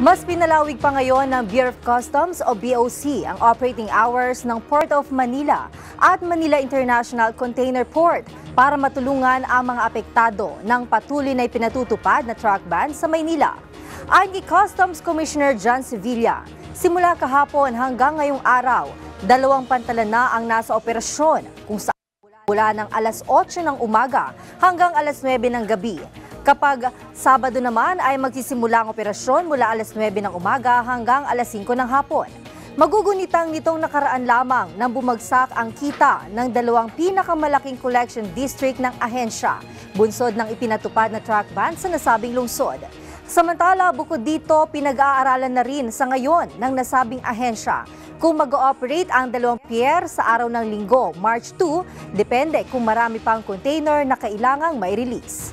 Mas pinalawig pa ngayon ng Bureau of Customs o BOC ang operating hours ng Port of Manila at Manila International Container Port para matulungan ang mga apektado ng patuloy na ipinatutupad na truck ban sa Maynila. Ayon kay Customs Commissioner John Sevilla, simula kahapon hanggang ngayong araw, dalawang pantalan na ang nasa operasyon kung saan mula ng alas 8 ng umaga hanggang alas 9 ng gabi. Kapag Sabado naman ay magsisimula ang operasyon mula alas 9 ng umaga hanggang alas 5 ng hapon. Magugunitang nitong nakaraan lamang nang bumagsak ang kita ng dalawang pinakamalaking collection district ng ahensya, bunsod ng ipinatupad na truck ban sa nasabing lungsod. Samantala, bukod dito, pinag-aaralan na rin sa ngayon ng nasabing ahensya kung mag-ooperate ang dalawang pier sa araw ng linggo, March 2, depende kung marami pang container na kailangang may release.